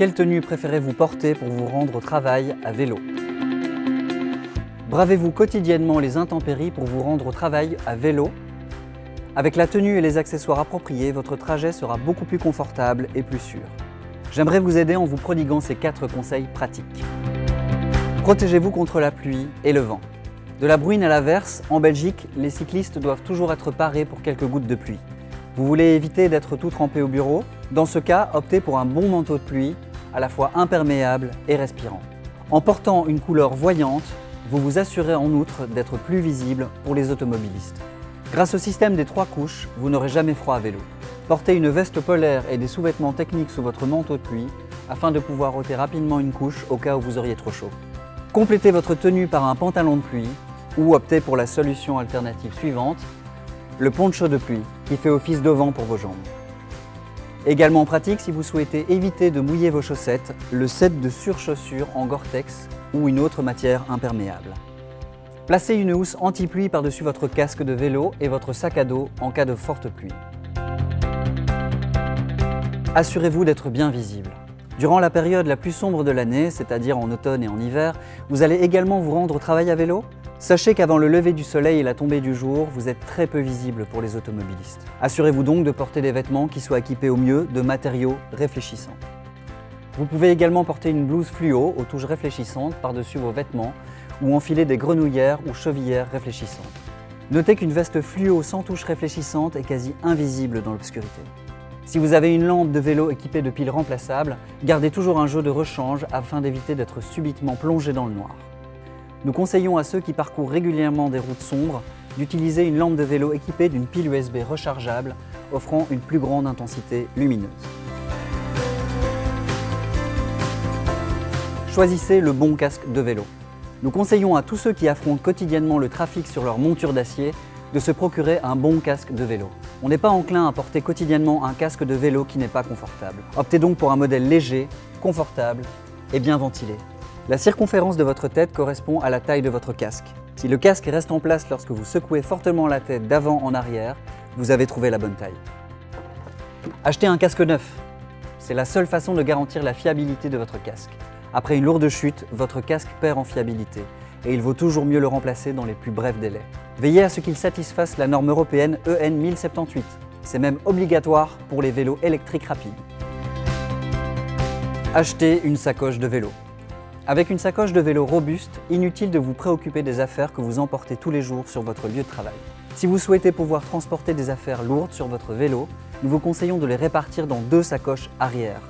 Quelle tenue préférez-vous porter pour vous rendre au travail à vélo Bravez-vous quotidiennement les intempéries pour vous rendre au travail à vélo Avec la tenue et les accessoires appropriés, votre trajet sera beaucoup plus confortable et plus sûr. J'aimerais vous aider en vous prodiguant ces quatre conseils pratiques. Protégez-vous contre la pluie et le vent. De la bruine à l'averse, en Belgique, les cyclistes doivent toujours être parés pour quelques gouttes de pluie. Vous voulez éviter d'être tout trempé au bureau? Dans ce cas, optez pour un bon manteau de pluie, à la fois imperméable et respirant. En portant une couleur voyante, vous vous assurez en outre d'être plus visible pour les automobilistes. Grâce au système des trois couches, vous n'aurez jamais froid à vélo. Portez une veste polaire et des sous-vêtements techniques sous votre manteau de pluie afin de pouvoir ôter rapidement une couche au cas où vous auriez trop chaud. Complétez votre tenue par un pantalon de pluie ou optez pour la solution alternative suivante, le poncho de pluie qui fait office de vent pour vos jambes. Également pratique si vous souhaitez éviter de mouiller vos chaussettes, le set de surchaussures en Gore-Tex ou une autre matière imperméable. Placez une housse anti-pluie par-dessus votre casque de vélo et votre sac à dos en cas de forte pluie. Assurez-vous d'être bien visible. Durant la période la plus sombre de l'année, c'est-à-dire en automne et en hiver, vous allez également vous rendre au travail à vélo? Sachez qu'avant le lever du soleil et la tombée du jour, vous êtes très peu visible pour les automobilistes. Assurez-vous donc de porter des vêtements qui soient équipés au mieux de matériaux réfléchissants. Vous pouvez également porter une blouse fluo aux touches réfléchissantes par-dessus vos vêtements ou enfiler des grenouillères ou chevillères réfléchissantes. Notez qu'une veste fluo sans touche réfléchissante est quasi invisible dans l'obscurité. Si vous avez une lampe de vélo équipée de piles remplaçables, gardez toujours un jeu de rechange afin d'éviter d'être subitement plongé dans le noir. Nous conseillons à ceux qui parcourent régulièrement des routes sombres d'utiliser une lampe de vélo équipée d'une pile USB rechargeable offrant une plus grande intensité lumineuse. Choisissez le bon casque de vélo. Nous conseillons à tous ceux qui affrontent quotidiennement le trafic sur leur monture d'acier de se procurer un bon casque de vélo. On n'est pas enclin à porter quotidiennement un casque de vélo qui n'est pas confortable. Optez donc pour un modèle léger, confortable et bien ventilé. La circonférence de votre tête correspond à la taille de votre casque. Si le casque reste en place lorsque vous secouez fortement la tête d'avant en arrière, vous avez trouvé la bonne taille. Achetez un casque neuf. C'est la seule façon de garantir la fiabilité de votre casque. Après une lourde chute, votre casque perd en fiabilité et il vaut toujours mieux le remplacer dans les plus brefs délais. Veillez à ce qu'il satisfasse la norme européenne EN 1078. C'est même obligatoire pour les vélos électriques rapides. Achetez une sacoche de vélo. Avec une sacoche de vélo robuste, inutile de vous préoccuper des affaires que vous emportez tous les jours sur votre lieu de travail. Si vous souhaitez pouvoir transporter des affaires lourdes sur votre vélo, nous vous conseillons de les répartir dans deux sacoches arrière.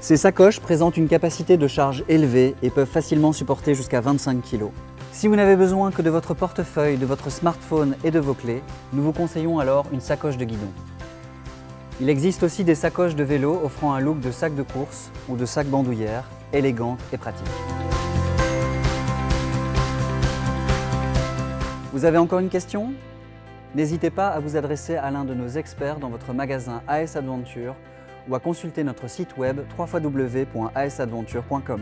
Ces sacoches présentent une capacité de charge élevée et peuvent facilement supporter jusqu'à 25 kg. Si vous n'avez besoin que de votre portefeuille, de votre smartphone et de vos clés, nous vous conseillons alors une sacoche de guidon. Il existe aussi des sacoches de vélo offrant un look de sac de course ou de sac bandoulière élégante et pratique. Vous avez encore une question? N'hésitez pas à vous adresser à l'un de nos experts dans votre magasin AS Adventure ou à consulter notre site web www.asadventure.com.